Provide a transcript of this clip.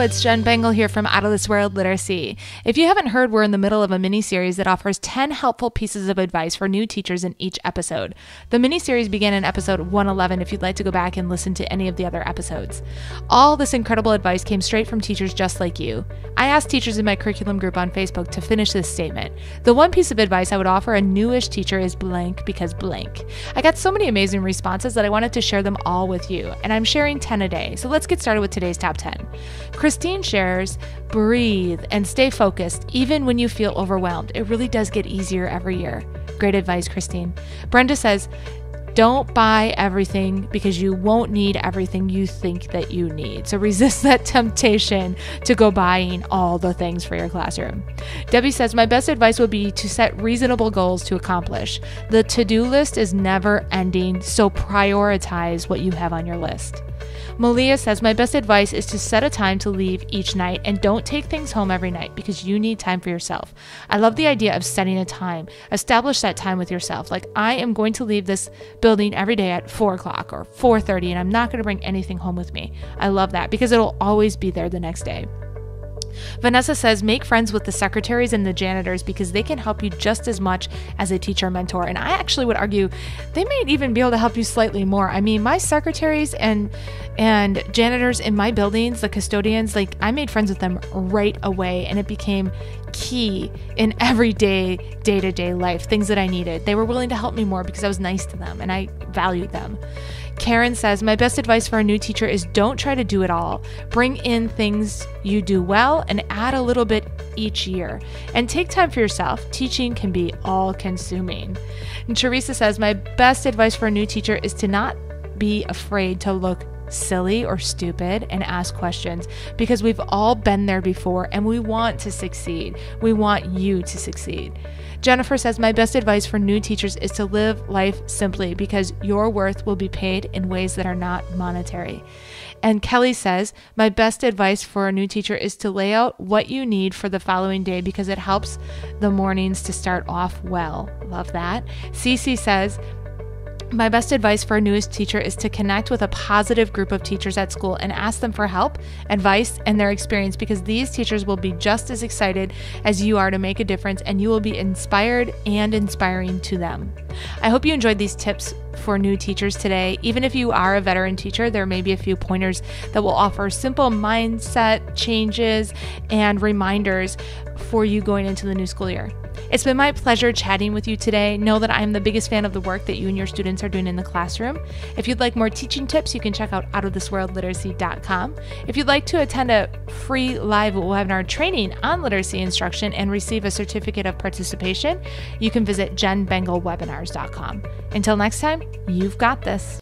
it's Jen Bengel here from This World Literacy. If you haven't heard, we're in the middle of a mini series that offers 10 helpful pieces of advice for new teachers in each episode. The mini series began in episode 111 if you'd like to go back and listen to any of the other episodes. All this incredible advice came straight from teachers just like you. I asked teachers in my curriculum group on Facebook to finish this statement. The one piece of advice I would offer a newish teacher is blank because blank. I got so many amazing responses that I wanted to share them all with you, and I'm sharing 10 a day. So let's get started with today's top 10. Christine shares, breathe and stay focused even when you feel overwhelmed. It really does get easier every year. Great advice, Christine. Brenda says, don't buy everything because you won't need everything you think that you need. So resist that temptation to go buying all the things for your classroom. Debbie says, My best advice would be to set reasonable goals to accomplish. The to do list is never ending, so prioritize what you have on your list. Malia says, My best advice is to set a time to leave each night and don't take things home every night because you need time for yourself. I love the idea of setting a time. Establish that time with yourself. Like, I am going to leave this building every day at 4 o'clock or 4.30 and I'm not going to bring anything home with me. I love that because it'll always be there the next day. Vanessa says make friends with the secretaries and the janitors because they can help you just as much as a teacher mentor. And I actually would argue they may even be able to help you slightly more. I mean, my secretaries and and janitors in my buildings, the custodians, like I made friends with them right away and it became key in everyday day-to-day life, things that I needed. They were willing to help me more because I was nice to them and I valued them. Karen says, My best advice for a new teacher is don't try to do it all. Bring in things you do well and add a little bit each year. And take time for yourself. Teaching can be all consuming. And Teresa says, My best advice for a new teacher is to not be afraid to look silly or stupid and ask questions because we've all been there before and we want to succeed. We want you to succeed. Jennifer says, My best advice for new teachers is to live life simply because your worth will be paid in ways that are not monetary. And Kelly says, My best advice for a new teacher is to lay out what you need for the following day because it helps the mornings to start off well. Love that. Cece says, my best advice for a newest teacher is to connect with a positive group of teachers at school and ask them for help, advice, and their experience because these teachers will be just as excited as you are to make a difference and you will be inspired and inspiring to them. I hope you enjoyed these tips for new teachers today. Even if you are a veteran teacher, there may be a few pointers that will offer simple mindset changes and reminders for you going into the new school year. It's been my pleasure chatting with you today. Know that I am the biggest fan of the work that you and your students are doing in the classroom. If you'd like more teaching tips, you can check out outofthisworldliteracy.com. If you'd like to attend a free live webinar training on literacy instruction and receive a certificate of participation, you can visit jenbengelwebinars.com. Until next time, you've got this.